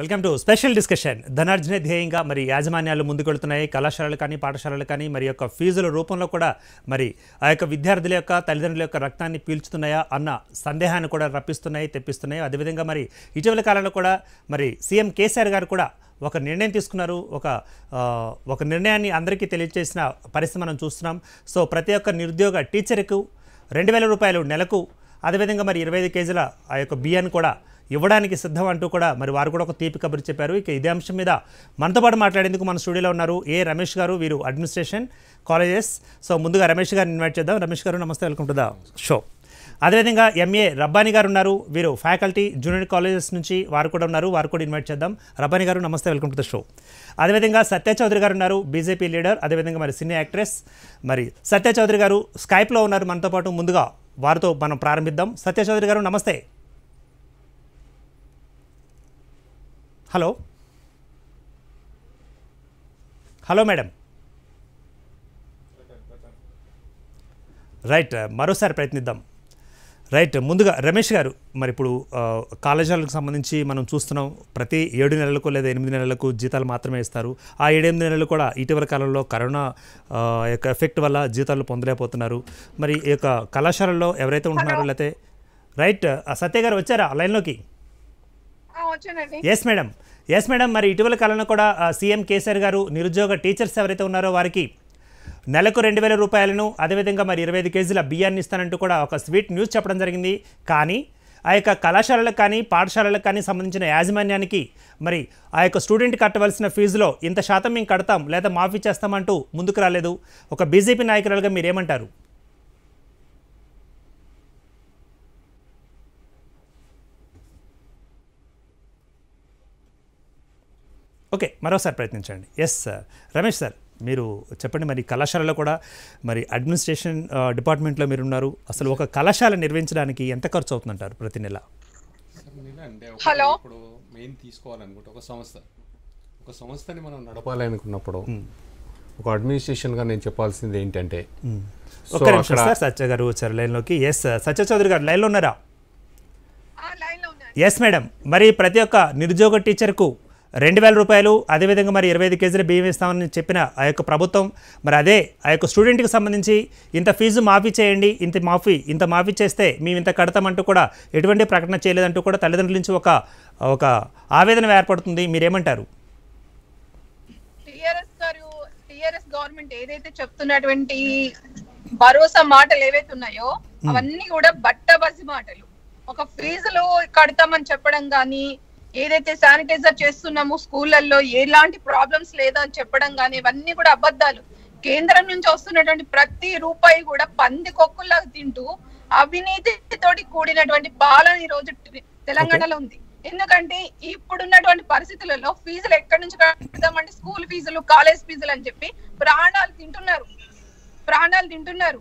Welcome to special discussion. ధనార్జనే ధ్యేయంగా మరి యాజమాన్యాలు ముందుకెళ్తున్నాయి. కళాశాలలు కానీ పాఠశాలలు కానీ మరి యొక్క ఫీజుల రూపంలో కూడా మరి ఆ యొక్క విద్యార్థుల యొక్క తల్లిదండ్రుల యొక్క రక్తాన్ని పీల్చుతున్నాయా అన్న సందేహాన్ని కూడా రప్పిస్తున్నాయి తెప్పిస్తున్నాయి. అదేవిధంగా మరి ఇటీవల కాలంలో కూడా మరి సీఎం కేసీఆర్ గారు కూడా ఒక నిర్ణయం తీసుకున్నారు. ఒక ఒక నిర్ణయాన్ని అందరికీ తెలియజేసిన పరిస్థితి మనం చూస్తున్నాం. సో ప్రతి ఒక్క నిరుద్యోగ టీచర్కు రెండు వేల రూపాయలు నెలకు అదేవిధంగా మరి ఇరవై ఐదు కేజీల ఆ యొక్క బియ్యాన్ని కూడా ఇవ్వడానికి సిద్ధం అంటూ కూడా మరి వారు కూడా ఒక తీపి కబురు చెప్పారు. ఇక ఇదే అంశం మీద మనతో పాటు మాట్లాడేందుకు మన స్టూడియోలో ఉన్నారు ఏ రమేష్ గారు వీరు అడ్మినిస్ట్రేషన్ కాలేజెస్. సో ముందుగా రమేష్ గారిని ఇన్వైట్ చేద్దాం. రమేష్ గారు నమస్తే వెల్కమ్ టు ద షో. అదేవిధంగా ఎంఏ రబ్బానీ గారు ఉన్నారు. వీరు ఫ్యాకల్టీ జూనియర్ కాలేజెస్ నుంచి వారు కూడా ఉన్నారు. వారు కూడా ఇన్వైట్ చేద్దాం. రబ్బానీ గారు నమస్తే వెల్కమ్ టు ద షో. అదేవిధంగా సత్య చౌదరి గారు ఉన్నారు బీజేపీ లీడర్. అదేవిధంగా మరి సినీ యాక్ట్రెస్. మరి సత్య చౌదరి గారు స్కైప్లో ఉన్నారు. మనతో పాటు ముందుగా వారితో మనం ప్రారంభిద్దాం. సత్య చౌదరి గారు నమస్తే. హలో. Hello madam. రైట్ మరోసారి ప్రయత్నిద్దాం. రైట్ ముందుగా రమేష్ గారు మరి ఇప్పుడు కాలేజీలకు సంబంధించి మనం చూస్తున్నాం ప్రతి ఏడు నెలలకు లేదా ఎనిమిది నెలలకు జీతాలు మాత్రమే ఇస్తారు. ఆ ఏడెనిమిది నెలలు కూడా ఇటీవల కాలంలో కరోనా యొక్క ఎఫెక్ట్ వల్ల జీతాలు పొందలేకపోతున్నారు. మరి ఈ యొక్క కళాశాలల్లో ఎవరైతే ఉంటున్నారో లేకపోతే రైట్ ఆ, సత్య గారు వచ్చారా లైన్లోకి? ఆ, ఎస్ మేడం ఎస్ మేడం మరి ఇటీవల కాలంలో కూడా సీఎం కేసీఆర్ గారు నిరుద్యోగ టీచర్స్ ఎవరైతే ఉన్నారో వారికి నెలకు రెండు వేల రూపాయలను అదేవిధంగా మరి ఇరవై ఐదు కేజీల బియ్యాన్ని ఇస్తానంటూ కూడా ఒక స్వీట్ న్యూస్ చెప్పడం జరిగింది. కానీ ఆ యొక్క కళాశాలలకు కానీ పాఠశాలలకు కానీ సంబంధించిన యాజమాన్యానికి మరి ఆ యొక్క స్టూడెంట్ కట్టవలసిన ఫీజులో ఇంత శాతం మేము కడతాం లేదా మాఫీ చేస్తామంటూ ముందుకు రాలేదు. ఒక బీజేపీ నాయకురాలుగా మీరేమంటారు? ఓకే మరోసారి ప్రయత్నించండి. ఎస్ సార్ రమేష్ సార్ మీరు చెప్పండి మరి కళాశాలలో కూడా మరి అడ్మినిస్ట్రేషన్ డిపార్ట్మెంట్లో మీరు ఉన్నారు అసలు ఒక కళాశాల నిర్వహించడానికి ఎంత ఖర్చు అవుతుందంటారు ప్రతి నెల? ఒక హలో. ఇప్పుడు మెయిన్ తీసుకోవాలనుకుంటే ఒక సంస్థ. ఒక సంస్థని మనం నడపాలనుకున్నప్పుడు ఒక అడ్మినిస్ట్రేషన్గా నేను చెప్పాల్సింది ఏంటంటే సో ఒక్క నిమిషం సార్ సత్య గారు వచ్చారు లైన్లోకి. ఎస్ సత్య చౌదరి గారు లైన్లో ఉన్నారా? ఎస్ మేడం మరి ప్రతి ఒక్క నిరుద్యోగ టీచర్కు రెండు వేల రూపాయలు అదేవిధంగా మరి ఇరవై ఐదు కేజీల బియ్యం ఇస్తామని చెప్పిన ఆ యొక్క ప్రభుత్వం మరి అదే ఆ యొక్క స్టూడెంట్కి సంబంధించి ఇంత ఫీజు మాఫీ చేయండి ఇంత మాఫీ ఇంత మాఫీ చేస్తే మేము ఇంత కడతామంటూ కూడా ఎటువంటి ప్రకటన చేయలేదంటూ కూడా తల్లిదండ్రుల నుంచి ఒక ఒక ఆవేదన ఏర్పడుతుంది. మీరేమంటారు? గవర్నమెంట్ ఏదైతే చెప్తున్నటువంటి భరోసా మాటలు ఏవైతే ఉన్నాయో అవన్నీ కూడా బట్టబసి మాటలు. ఒక ఫీజులు కడతామని చెప్పడం గానీ ఏదైతే శానిటైజర్ చేస్తున్నామో స్కూళ్ళల్లో ఎలాంటి ప్రాబ్లమ్స్ లేదా అని చెప్పడం గానీ ఇవన్నీ కూడా అబద్ధాలు. కేంద్రం నుంచి వస్తున్నటువంటి ప్రతి రూపాయి కూడా పంది కొక్కుల్లాగా తింటూ అవినీతితోటి కూడినటువంటి పాలన ఈ రోజు తెలంగాణలో ఉంది. ఎందుకంటే ఇప్పుడున్నటువంటి పరిస్థితులలో ఫీజులు ఎక్కడి నుంచి కడతామంటే స్కూల్ ఫీజులు కాలేజ్ ఫీజులు అని చెప్పి ప్రాణాలు తింటున్నారు. ప్రాణాలు తింటున్నారు?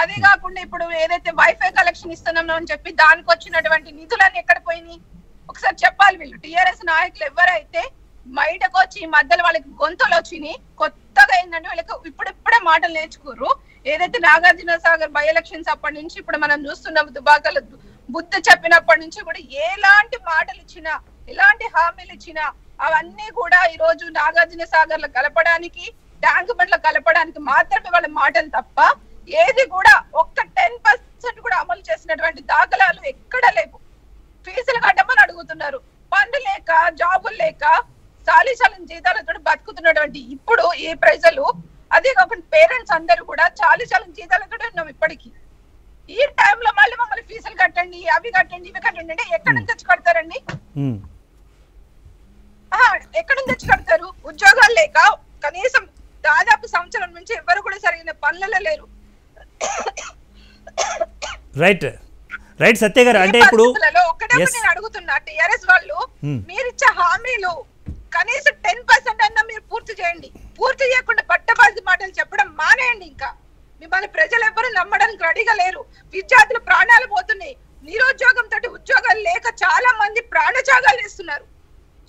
అదే కాకుండా ఇప్పుడు ఏదైతే వైఫై కలెక్షన్ ఇస్తున్నాం అని చెప్పి దానికి వచ్చినటువంటి నిధులన్నీ ఎక్కడ పోయినాయి? ఒకసారి చెప్పాలి వీళ్ళు. టిఆర్ఎస్ నాయకులు ఎవరైతే బయటకు వచ్చి ఈ మధ్యలో వాళ్ళకి గొంతులు వచ్చినాయి కొత్తగా ఏంటంటే వాళ్ళకి ఇప్పుడిప్పుడే మాటలు నేర్చుకోరు. ఏదైతే నాగార్జున సాగర్ బై ఎలక్షన్స్ అప్పటి నుంచి ఇప్పుడు మనం చూస్తున్నాం దుబాకలు బుద్ధి చెప్పినప్పటి నుంచి కూడా ఎలాంటి మాటలు ఇచ్చినా ఎలాంటి హామీలు ఇచ్చినా అవన్నీ కూడా ఈ రోజు నాగార్జున సాగర్లో కలపడానికి ట్యాంక్ బండ్ల కలపడానికి మాత్రమే వాళ్ళ మాటలు తప్ప ఏది కూడా ఒక్క టెన్ పర్సెంట్ కూడా అమలు చేసినటువంటి దాఖలాలు ఎక్కడ లేవు. ఫీజులు కట్టమని అడుగుతున్నారు. పనులు లేక జాబులు లేక చాలీచాలని జీతాలతో బతుకుతున్నటువంటి ఇప్పుడు ఈ ప్రజలు అదే కాకుండా పేరెంట్స్ అందరూ కూడా చాలీచాలని జీతాలతో ఉన్నాం ఇప్పటికీ. ఈ టైంలో మళ్ళీ మమ్మల్ని ఫీజులు కట్టండి అవి కట్టండి ఇవి కట్టండి అంటే ఎక్కడి నుంచి తెచ్చి కడతారండి? ఎక్కడి నుంచి తెచ్చి కడతారు? ఉద్యోగాలు లేక కనీసం దాదాపు సంవత్సరం నుంచి ఎవరు కూడా సరైన పనులలో లేరు. రైట్ రైట్ సత్య గారు అంటే ఇప్పుడు అడుగుతున్నా టిఆర్ఎస్ వాళ్ళు Hmm. మీరిచ్చే హామీలు కనీసం టెన్ పర్సెంట్ అన్నా మీరు పూర్తి చేయండి. పూర్తి చేయకుండా పట్టబాజీ మాటలు చెప్పడం మానేయండి ఇంకా. మిమ్మల్ని ప్రజలు ఎవరు నమ్మడానికి రెడీగా లేరు. విద్యార్థులు ప్రాణాలు పోతున్నాయి. నిరుద్యోగం తోటి ఉద్యోగాలు లేక చాలా మంది ప్రాణత్యాగాలు ఇస్తున్నారు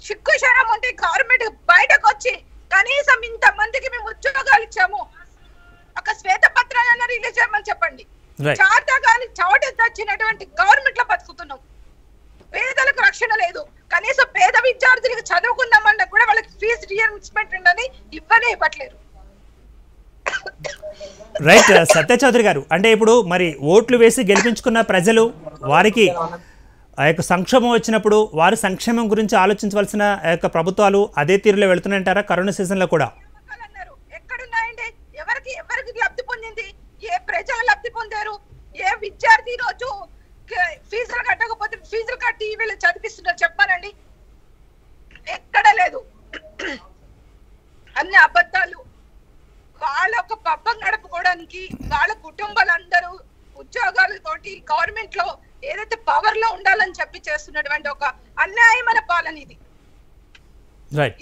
చిక్కు శరం ఉంటే గవర్నమెంట్ బయటకు వచ్చి కనీసం ఇంత మందికి మేము ఉద్యోగాలు ఇచ్చాము. ఒక శ్వేత పత్రాన్ని రిలీజ్ చేయమని చెప్పండి. చాట గాని చవట తెచ్చినటువంటి గవర్నమెంట్లో బతుకుతున్నాం. పేదలకు రక్షణ లేదు. కనీసం పేద విద్యార్థులకు చదువుకుందామన్నా కూడా వాళ్ళకి ఫీజు రియంబర్స్మెంట్ ఉండని ఇవ్వనే ఇవ్వట్లేరు. రైట్ సత్య చౌదరి గారు అంటే ఇప్పుడు మరి ఓట్లు వేసి గెలిపించుకున్న ప్రజలు వారికి ఆ యొక్క సంక్షేమం వచ్చినప్పుడు వారి సంక్షేమం గురించి ఆలోచించవలసిన యొక్క ప్రభుత్వాలు అదే తీరులో వెళుతున్నాయంటారా? కరోనా సీజన్లో కూడా నమ్మకాలు అన్నారు ఎక్కడున్నాయండి ఎవరికి ఎవరికి లబ్ధి పొందింది ఏ ప్రజలు లబ్ధి పొందారు. ఏ విద్యార్థి రోజు ఫీజులు కట్టకపోతే ఫీజులు కట్టి వీళ్ళు చదివిస్తున్నారు చెప్పానండి ఎక్కడ లేదు. అన్ని అబద్ధాలు. వాళ్ళ ఒక పబ్బం గడుపుకోవడానికి వాళ్ళ కుటుంబాలందరూ ఉద్యోగాలతోటి గవర్నమెంట్లో ఏదైతే పవర్లో ఉండాలని చెప్పి చేస్తున్నటువంటి ఒక అన్యాయమైన పాలన ఇది.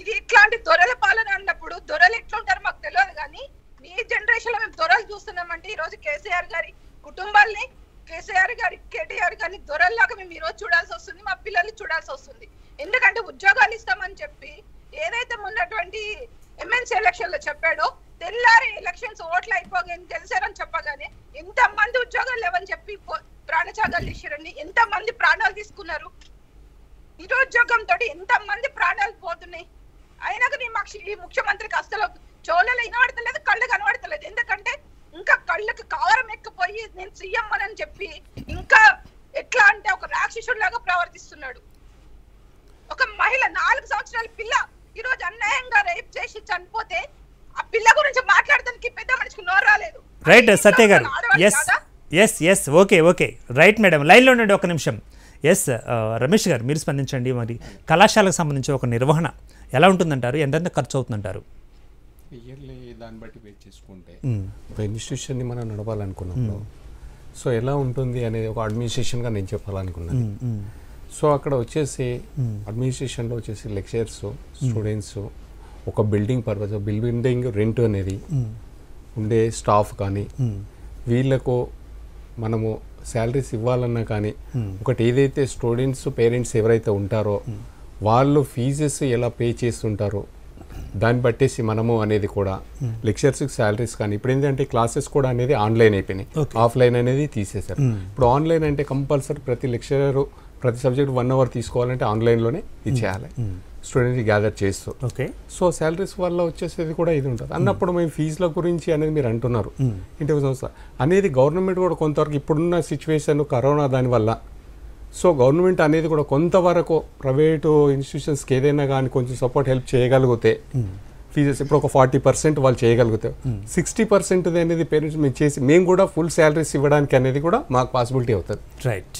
ఇది ఇట్లాంటి దొరల పాలన అన్నప్పుడు దొరలు ఎట్లుంటారో మాకు తెలియదు కానీ ఈ జనరేషన్లో మేము దొరలు చూస్తున్నామంటే ఈ రోజు కేసీఆర్ గారి కుటుంబాల్ని కేసీఆర్ గారి కేటీఆర్ గారిని దొరల్లాగా మేము ఈ రోజు చూడాల్సి వస్తుంది. మా పిల్లల్ని చూడాల్సి వస్తుంది. ఎందుకంటే ఉద్యోగాలు ఇస్తామని చెప్పి ఏదైతే మొన్నటువంటి ఎమ్మెల్సీ ఎలక్షన్లో చెప్పాడో తెల్లారి ఎలక్షన్స్ ఓట్లు అయిపోగానే తెలిసారని చెప్పగానే ఎంత మంది ఉద్యోగాలు లేవని చెప్పి పో- ప్రాణత్యాగాలు ఇచ్చారండి ఎంత మంది ప్రాణాలు తీసుకున్నారు? నిరుద్యోగంతో ఎంత మంది ప్రాణాలు పోతున్నాయి? అయినా కానీ మాకు ఈ ముఖ్యమంత్రికి అసలు చోళలు వినబడతలేదు కళ్ళు కనబడతలేదు. ఎందుకంటే ఇంకా కళ్ళకి కారం ఎక్కిపోయి నేను సీఎం అని చెప్పి ఇంకా ఎట్లా అంటే ఒక రాక్షసుడిలాగా ప్రవర్తిస్తున్నాడు. ఒక మహిళ నాలుగు సంవత్సరాల పిల్ల ఈ రోజు అన్యాయంగా రేప్ చేసి చనిపోతే ఆ పిల్ల గురించి మాట్లాడడానికి పెద్ద మనిషికి నోరు రాలేదు. రైట్ సత్య గారు. Yes? Yes yes okay okay right madam లైన్లో ఉండండి ఒక నిమిషం. ఎస్ రమేష్ గారు మీరు స్పందించండి. మరి కళాశాలకు సంబంధించి ఒక నిర్వహణ ఎలా ఉంటుందంటారు? ఎంతెంత ఖర్చు అవుతుందంటారు? ఇయర్లీ దాన్ని బట్టి వెయిట్ చేసుకుంటే. ఒక ఇన్స్టిట్యూషన్ని మనం నడపాలనుకున్నప్పుడు సో ఎలా ఉంటుంది అనేది ఒక అడ్మినిస్ట్రేషన్గా నేను చెప్పాలనుకున్నాను. సో అక్కడ వచ్చేసి అడ్మినిస్ట్రేషన్లో వచ్చేసి లెక్చరర్స్ స్టూడెంట్స్ ఒక బిల్డింగ్ పర్పస్ బిల్డింగ్ రెంట్ అనేది ఉండే స్టాఫ్ కానీ వీళ్ళకు మనము శాలరీస్ ఇవ్వాలన్నా కానీ ఒకటి ఏదైతే స్టూడెంట్స్ పేరెంట్స్ ఎవరైతే ఉంటారో వాళ్ళు ఫీజెస్ ఎలా పే చేస్తుంటారో దాన్ని బట్టేసి మనము అనేది కూడా లెక్చర్స్కి శాలరీస్ కానీ ఇప్పుడు ఏంటంటే క్లాసెస్ కూడా అనేది ఆన్లైన్ అయిపోయినాయి. ఆఫ్లైన్ అనేది తీసేశారు. ఇప్పుడు ఆన్లైన్ అంటే కంపల్సరీ ప్రతి లెక్చరర్ ప్రతి సబ్జెక్ట్ వన్ అవర్ తీసుకోవాలంటే ఆన్లైన్లోనే ఇచ్చేయాలి స్టూడెంట్స్ గ్యాదర్ చేస్తూ. ఓకే. సో శాలరీస్ వల్ల వచ్చేసేది కూడా ఇది ఉంటుంది. అన్నప్పుడు మేము ఫీజుల గురించి అనేది మీరు అంటున్నారు. ఇంటి సంస్థ అనేది గవర్నమెంట్ కూడా కొంతవరకు ఇప్పుడున్న సిచ్యువేషన్ కరోనా దానివల్ల సో గవర్నమెంట్ అనేది కూడా కొంతవరకు ప్రైవేటు ఇన్స్టిట్యూషన్స్కి ఏదైనా కానీ కొంచెం సపోర్ట్ హెల్ప్ చేయగలిగితే ఫీజెస్ ఇప్పుడు ఒక ఫార్టీ పర్సెంట్ వాళ్ళు చేయగలిగితే సిక్స్టీ పర్సెంట్ అనేది పేరెంట్స్ మేము చేసి మేము కూడా ఫుల్ శాలరీస్ ఇవ్వడానికి అనేది కూడా మాకు పాసిబిలిటీ అవుతుంది. రైట్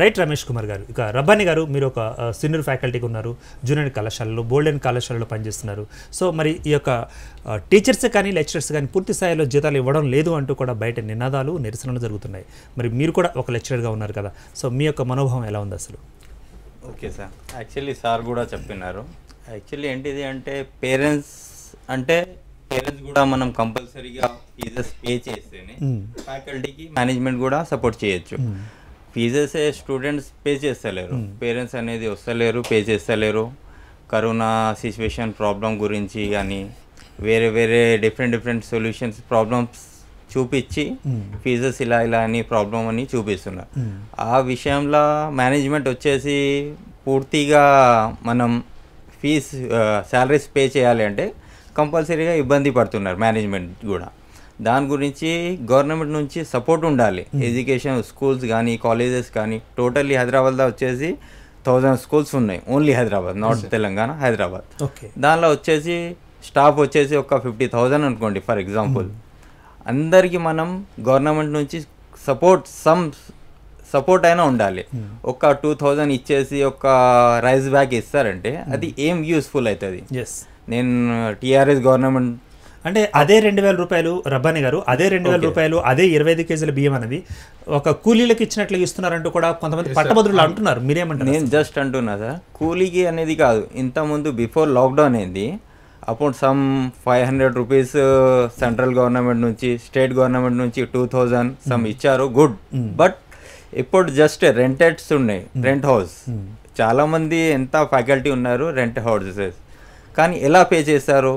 రైట్ రమేష్ కుమార్ గారు ఇక రబ్బాని గారు మీరు ఒక సీనియర్ ఫ్యాకల్టీకి ఉన్నారు జూనియర్ కళాశాలలో బోల్డెన్ కళాశాలలో పనిచేస్తున్నారు. సో మరి ఈ యొక్క టీచర్స్ కానీ లెక్చరర్స్ కానీ పూర్తి స్థాయిలో జీతాలు ఇవ్వడం లేదు అంటూ కూడా బయట నినాదాలు నిరసనలు జరుగుతున్నాయి. మరి మీరు కూడా ఒక లెక్చరర్గా ఉన్నారు కదా సో మీ యొక్క మనోభావం ఎలా ఉంది అసలు? Okay sir. యాక్చువల్లీ సార్ కూడా చెప్పినారు. యాక్చువల్లీ ఏంటిది అంటే పేరెంట్స్ అంటే పేరెంట్స్ కూడా మనం కంపల్సరీగా ఫీజెస్ పే చేస్తేనే ఫ్యాకల్టీకి మేనేజ్మెంట్ కూడా సపోర్ట్ చేయొచ్చు. ఫీజెస్ స్టూడెంట్స్ పే చేస్తలేరు. పేరెంట్స్ అనేది వస్తలేరు పే చేస్తలేరు. కరోనా సిచ్యువేషన్ ప్రాబ్లం గురించి కానీ వేరే వేరే డిఫరెంట్ డిఫరెంట్ సొల్యూషన్స్ ప్రాబ్లమ్స్ చూపించి ఫీజెస్ ఇలా ఇలా అని ప్రాబ్లం అని చూపిస్తున్నారు ఆ విషయంలో మేనేజ్మెంట్ వచ్చేసి పూర్తిగా మనం ఫీజ్ శాలరీస్ పే చేయాలి అంటే కంపల్సరీగా ఇబ్బంది పడుతున్నారు మేనేజ్మెంట్ కూడా. దాని గురించి గవర్నమెంట్ నుంచి సపోర్ట్ ఉండాలి. ఎడ్యుకేషన్ స్కూల్స్ కానీ కాలేజెస్ కానీ టోటల్లీ హైదరాబాద్లో వచ్చేసి థౌజండ్ స్కూల్స్ ఉన్నాయి. Only Hyderabad north Telangana Hyderabad. Okay. దానిలో వచ్చేసి స్టాఫ్ వచ్చేసి ఒక ఫిఫ్టీ థౌజండ్ అనుకోండి ఫర్ ఎగ్జాంపుల్ అందరికీ మనం గవర్నమెంట్ నుంచి సపోర్ట్ సమ్ సపోర్ట్ అయినా ఉండాలి. ఒక టూ థౌజండ్ ఇచ్చేసి ఒక రైస్ బ్యాగ్ ఇస్తారంటే అది ఏం యూస్ఫుల్ అవుతుంది? నేను టీఆర్ఎస్ గవర్నమెంట్ అంటే అదే రెండు వేల రూపాయలు రబ్బాని గారు అదే రెండు వేల రూపాయలు అదే ఇరవై ఐదు కేజీల బియ్యం అనేది ఒక కూలీలకు ఇచ్చినట్లు ఇస్తున్నారంటూ కూడా కొంతమంది పట్టభద్రులు అంటున్నారు. మీరేమంటారు నేను జస్ట్ అంటున్నా సార్ కూలీకి అనేది కాదు. ఇంతకుముందు బిఫోర్ లాక్డౌన్ అయింది అప్పుడు some five hundred rupees central government నుంచి స్టేట్ గవర్నమెంట్ నుంచి టూ థౌజండ్ సమ్ ఇచ్చారు. గుడ్. బట్ ఇప్పుడు జస్ట్ రెంటెడ్స్ ఉన్నాయి. Rent house. చాలా మంది ఎంత ఫ్యాకల్టీ ఉన్నారు రెంట్ హౌసెస్. కానీ ఎలా పే చేస్తారు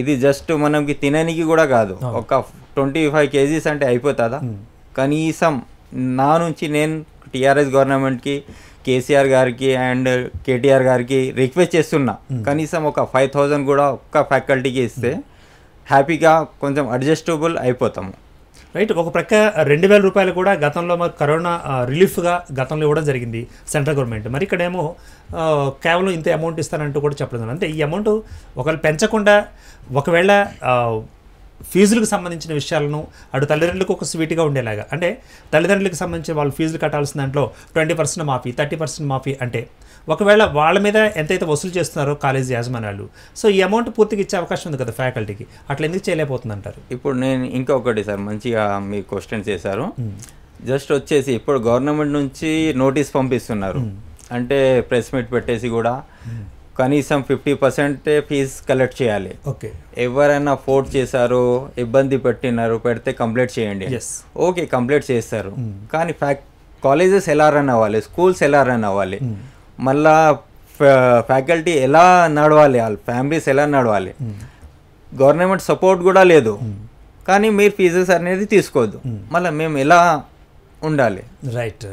ఇది జస్ట్ మనకి తినడానికి కూడా కాదు. ఒక ట్వంటీ ఫైవ్ కేజీస్ అంటే అయిపోతుందా? కనీసం నా నుంచి నేను టీఆర్ఎస్ గవర్నమెంట్కి కేసీఆర్ గారికి అండ్ కేటీఆర్ గారికి రిక్వెస్ట్ చేస్తున్నా. కనీసం ఒక ఫైవ్ థౌజండ్ కూడా ఒక్క ఫ్యాకల్టీకి ఇస్తే హ్యాపీగా కొంచెం అడ్జస్టబుల్ అయిపోతాము. రైట్ ఒక ప్రక్క రెండు వేల రూపాయలు కూడా గతంలో మరి కరోనా రిలీఫ్గా గతంలో ఇవ్వడం జరిగింది సెంట్రల్ గవర్నమెంట్. మరి ఇక్కడేమో కేవలం ఇంత అమౌంట్ ఇస్తానంటూ కూడా చెప్పడం అంటే ఈ అమౌంట్ ఒకవేళ పెంచకుండా ఒకవేళ ఫీజులకు సంబంధించిన విషయాలను అటు తల్లిదండ్రులకు ఒక స్వీట్గా ఉండేలాగా. అంటే తల్లిదండ్రులకు సంబంధించిన వాళ్ళు ఫీజులు కట్టాల్సిన దాంట్లో ట్వంటీ పర్సెంట్ మాఫీ థర్టీ పర్సెంట్ మాఫీ అంటే ఒకవేళ వాళ్ళ మీద ఎంతైతే వసూలు చేస్తున్నారో కాలేజీ యాజమాన్యాలు సో ఈ అమౌంట్ పూర్తిగా ఇచ్చే అవకాశం ఉంది కదా ఫ్యాకల్టీకి అట్లా ఎందుకు చేయలేకపోతుంది అంటారు ఇప్పుడు నేను ఇంకొకటి సార్ మంచిగా మీ క్వశ్చన్ చేశారు. జస్ట్ వచ్చేసి ఇప్పుడు గవర్నమెంట్ నుంచి నోటీస్ పంపిస్తున్నారు. అంటే ప్రెస్ మీట్ పెట్టేసి కూడా కనీసం ఫిఫ్టీ పర్సెంట్ ఫీజ్ కలెక్ట్ చేయాలి. ఓకే ఎవరైనా ఫోర్ట్ చేశారు ఇబ్బంది పెట్టినారు పెడితే కంప్లైంట్ చేయండి. ఓకే కంప్లైంట్ చేస్తారు. కానీ ఫ్యాక్ కాలేజెస్ ఎలా రన్ అవ్వాలి స్కూల్స్ ఎలా రన్ అవ్వాలి? మళ్ళా ఫ్యాకల్టీ ఎలా నడవాలి వాళ్ళ ఫ్యామిలీస్ ఎలా నడవాలి? గవర్నమెంట్ సపోర్ట్ కూడా లేదు. కానీ మీరు ఫీజెస్ అనేది తీసుకోవద్దు. మళ్ళీ మేము ఎలా ఉండాలి? రైట్.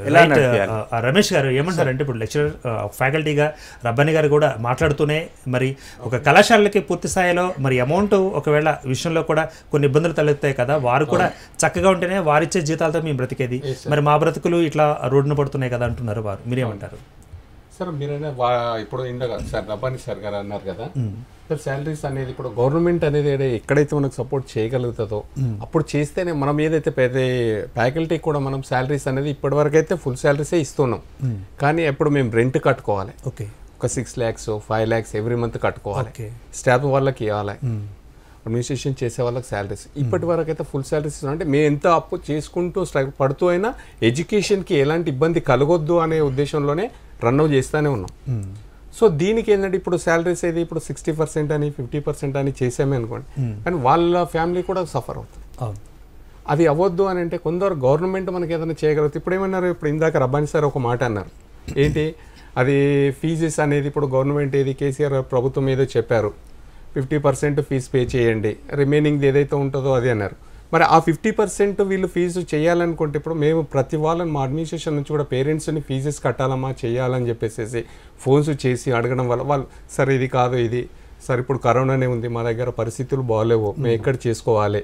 రమేష్ గారు ఏమంటారంటే ఇప్పుడు లెక్చరర్ ఫ్యాకల్టీగా రబ్బని గారు కూడా మాట్లాడుతూనే మరి ఒక కళాశాలకి పూర్తి స్థాయిలో మరి అమౌంట్ ఒకవేళ విషయంలో కూడా కొన్ని ఇబ్బందులు తలెత్తాయి కదా వారు కూడా చక్కగా ఉంటేనే వారిచ్చే జీతాలతో మేము బ్రతికేది. మరి మా బ్రతుకులు ఇట్లా రోడ్డున పడుతున్నాయి కదా అంటున్నారు వారు. మీరేమంటారు? సార్ మీరైనా ఇప్పుడు ఇందాక సార్ రబ్బాని సార్ గారు అన్నారు కదా. సార్ శాలరీస్ అనేది ఇప్పుడు గవర్నమెంట్ అనేది ఎక్కడైతే మనకు సపోర్ట్ చేయగలుగుతుందో అప్పుడు చేస్తేనే మనం ఏదైతే పెద్ద ఫ్యాకల్టీ కూడా మనం శాలరీస్ అనేది ఇప్పటివరకు అయితే ఫుల్ శాలరీసే ఇస్తున్నాం. కానీ ఎప్పుడు మేము రెంట్ కట్టుకోవాలి. ఓకే. ఒక six lakhs five lakhs every month కట్టుకోవాలి. స్టాఫ్ వాళ్ళకి ఇవ్వాలి. అడ్మినిస్ట్రేషన్ చేసే వాళ్ళకి శాలరీస్ ఇప్పటి వరకు అయితే ఫుల్ శాలరీస్ అంటే మేము ఎంత అప్పు చేసుకుంటూ పడుతూ అయినా ఎడ్యుకేషన్కి ఎలాంటి ఇబ్బంది కలగొద్దు అనే ఉద్దేశంలోనే రన్ చేస్తూనే ఉన్నాం. సో దీనికి ఏంటంటే ఇప్పుడు శాలరీస్ ఏది ఇప్పుడు సిక్స్టీ పర్సెంట్ అని ఫిఫ్టీ పర్సెంట్ అని చేసామే అనుకోండి. కానీ వాళ్ళ ఫ్యామిలీ కూడా సఫర్ అవుతుంది. అది అవ్వద్దు అని అంటే కొందరు గవర్నమెంట్ మనకి ఏదైనా చేయగలుగుతుంది ఇప్పుడు ఏమన్నారు? ఇప్పుడు ఇందాక రబ్బాని సార్ ఒక మాట అన్నారు. ఏంటి? అది ఫీజెస్ అనేది ఇప్పుడు గవర్నమెంట్ ఏది కేసీఆర్ ప్రభుత్వం ఏదో చెప్పారు. ఫిఫ్టీ పర్సెంట్ ఫీజు పే చేయండి. రిమైనింగ్ ఏదైతే ఉంటుందో అది అన్నారు. మరి ఆ ఫిఫ్టీ పర్సెంట్ వీళ్ళు ఫీజు చేయాలనుకుంటే ఇప్పుడు మేము ప్రతి వాళ్ళని మా అడ్మినిస్ట్రేషన్ నుంచి కూడా పేరెంట్స్ని ఫీజెస్ కట్టాలమ్మా చేయాలని చెప్పేసి ఫోన్స్ చేసి అడగడం వల్ల వాళ్ళు సరే ఇది కాదు ఇది. సరే ఇప్పుడు కరోనానే ఉంది మా దగ్గర పరిస్థితులు బాగాలేవు మేము ఎక్కడ చేసుకోవాలి?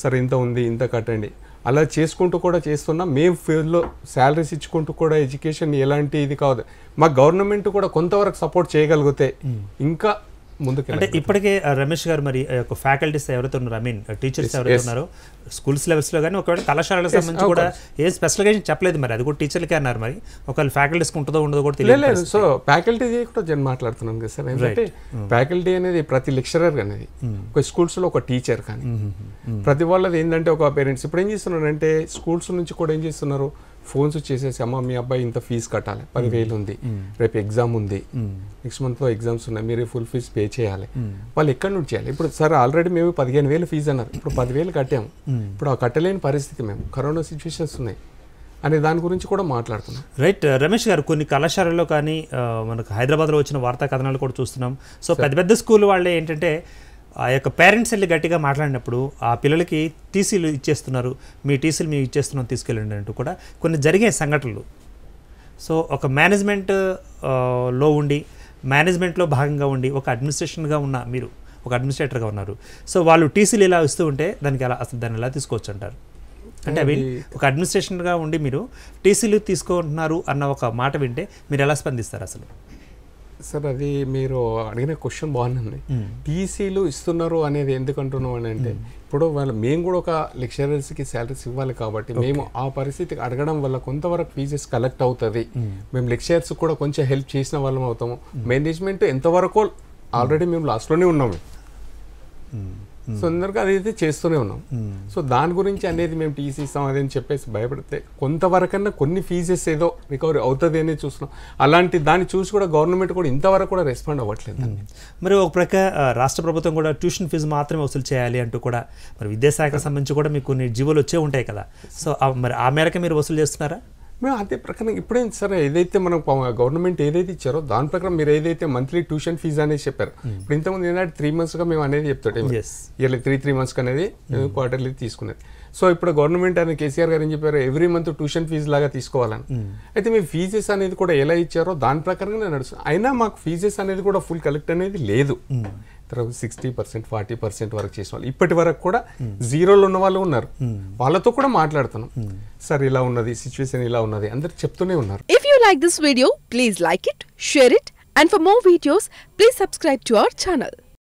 సరే ఇంత ఉంది ఇంత కట్టండి. అలా చేసుకుంటూ కూడా చేస్తున్నాం మేము ఫీల్డ్లో శాలరీస్ ఇచ్చుకుంటూ కూడా ఎడ్యుకేషన్ ఎలాంటి ఇది కాదు. మా గవర్నమెంట్ కూడా కొంతవరకు సపోర్ట్ చేయగలిగితే ఇంకా ముందుకు అంటే ఇప్పటికే రమేష్ గారు మరి యొక్క ఫ్యాకల్టీస్ ఎవరైతే ఉన్నారో ఐ మీన్ టీచర్స్ ఎవరైతే ఉన్నారో స్కూల్స్ లెవెల్స్లో కానీ ఒకవేళ కళాశాలకు సంబంధించి కూడా ఏ స్పెషల్గా చెప్పలేదు మరి. అది కూడా టీచర్లకే అన్నారు మరి. ఒకవేళ ఫ్యాకల్టీస్కి ఉంటుందో ఉండదో కూడా తెలియదు లేదు. సో ఫ్యాకల్టీ కూడా నేను మాట్లాడుతున్నాను కదా సార్. ఎందుకంటే ఫ్యాకల్టీ అనేది ప్రతి లెక్చరర్ అనేది. ఒక schools లో ఒక టీచర్ కానీ. ప్రతి వాళ్ళది ఏంటంటే ఒక పేరెంట్స్ ఇప్పుడు ఏం చేస్తున్నారంటే స్కూల్స్ నుంచి కూడా ఏం చేస్తున్నారు? ఫోన్స్ చేసేసి అమ్మ మీ అబ్బాయి ఇంత ఫీజు కట్టాలి. పదివేలు ఉంది. రేపు ఎగ్జామ్ ఉంది. నెక్స్ట్ మంత్లో ఎగ్జామ్స్ ఉన్నాయి. మీరు ఫుల్ ఫీజు పే చేయాలి. వాళ్ళు ఎక్కడి నుంచి చేయాలి? ఇప్పుడు సార్ ఆల్రెడీ మేము పదిహేను వేలు ఫీజు అన్నారు. ఇప్పుడు పదివేలు కట్టాము. ఇప్పుడు ఆ కట్టలేని పరిస్థితి మేము. కరోనా సిచ్యువేషన్స్ ఉన్నాయి. అనే దాని గురించి కూడా మాట్లాడుతున్నాం. రైట్. రమేష్ గారు కొన్ని కళాశాలల్లో కానీ మనకు హైదరాబాద్లో వచ్చిన వార్తా కథనాలు కూడా చూస్తున్నాం. సో పెద్ద పెద్ద స్కూల్ వాళ్ళే ఏంటంటే ఆ యొక్క పేరెంట్స్ వెళ్ళి గట్టిగా మాట్లాడినప్పుడు ఆ పిల్లలకి టీసీలు ఇచ్చేస్తున్నారు మీ టీసీలు మేము ఇచ్చేస్తున్నాం తీసుకెళ్ళండి అంటూ కూడా కొన్ని జరిగే సంఘటనలు. సో ఒక మేనేజ్మెంట్లో ఉండి మేనేజ్మెంట్లో భాగంగా ఉండి ఒక అడ్మినిస్ట్రేషన్గా ఉన్న మీరు ఒక అడ్మినిస్ట్రేటర్గా ఉన్నారు. సో వాళ్ళు టీసీలు ఇలా ఇస్తూ ఉంటే దానికి ఎలా అసలు దాన్ని ఎలా తీసుకోవచ్చు అంటారు? అంటే అవి ఒక అడ్మినిస్ట్రేషన్గా ఉండి మీరు టీసీలు తీసుకుంటున్నారు అన్న ఒక మాట వింటే మీరు ఎలా స్పందిస్తారు అసలు? సార్ అది మీరు అడిగిన క్వశ్చన్ బాగుంది టీసీలు ఇస్తున్నారు అనేది ఎందుకు అంటున్నాం అని అంటే ఇప్పుడు వాళ్ళు మేము కూడా ఒక లెక్చరర్స్కి శాలరీస్ ఇవ్వాలి కాబట్టి మేము ఆ పరిస్థితికి అడగడం వల్ల కొంతవరకు ఫీజెస్ కలెక్ట్ అవుతుంది. మేము. లెక్చరర్స్ కూడా కొంచెం హెల్ప్ చేసిన వాళ్ళం అవుతాము. మేనేజ్మెంట్ ఎంతవరకు ఆల్రెడీ మేము లాస్ట్లోనే ఉన్నాము. సో అందరికీ అదైతే చేస్తూనే ఉన్నాం. సో దాని గురించి అనేది మేము టీసీ ఇస్తాం అది అని చెప్పేసి భయపడితే కొంతవరకన్నా కొన్ని ఫీజెస్ ఏదో రికవరీ అవుతుంది అనేది చూస్తున్నాం. అలాంటి దాన్ని చూసి కూడా గవర్నమెంట్ కూడా ఇంతవరకు కూడా రెస్పాండ్ అవ్వట్లేదు దాన్ని. మరి ఒక ప్రకార రాష్ట్ర ప్రభుత్వం కూడా ట్యూషన్ ఫీజు మాత్రమే వసూలు చేయాలి అంటూ కూడా మరి విద్యాశాఖకు సంబంధించి కూడా మీకు కొన్ని జీవోలు వచ్చే ఉంటాయి కదా. సో ఆ- మరి ఆ మేరకు మీరు వసూలు చేస్తున్నారా? మేము అదే ప్రకారం ఇప్పుడే సరే ఏదైతే మనం గవర్నమెంట్ ఏదైతే ఇచ్చారో దాని ప్రకారం మీరు ఏదైతే మంత్లీ ట్యూషన్ ఫీజు అనేది చెప్పారు ఇప్పుడు ఇంతకుముందు ఏంటంటే త్రీ మంత్స్గా మేము అనేది Yes. ఇయర్లీ త్రీ త్రీ మంత్స్కి అనేది క్వార్టర్లీ తీసుకునేది. సో ఇప్పుడు గవర్నమెంట్ అని కేసీఆర్ గారు ఏం చెప్పారు ఎవ్రీ మంత్ ట్యూషన్ ఫీజు లాగా తీసుకోవాలని. అయితే మీ ఫీజెస్ అనేది కూడా ఎలా ఇచ్చారో దాని ప్రకారంగా నడుస్తుంది. అయినా మాకు ఫీజెస్ అనేది కూడా ఫుల్ కలెక్ట్ అనేది లేదు. తర్వాత సిక్స్టీ పర్సెంట్ ఫార్టీ పర్సెంట్ వరకు చేసిన వాళ్ళు. ఇప్పటి వరకు కూడా జీరోలో ఉన్న వాళ్ళు ఉన్నారు. వాళ్ళతో కూడా మాట్లాడుతున్నాం. సార్ ఇలా ఉన్నది సిచ్యువేషన్ ఇలా ఉన్నది అందరు చెప్తూనే ఉన్నారు. If you like this video, please like it, share it, and for more videos, please subscribe to our channel.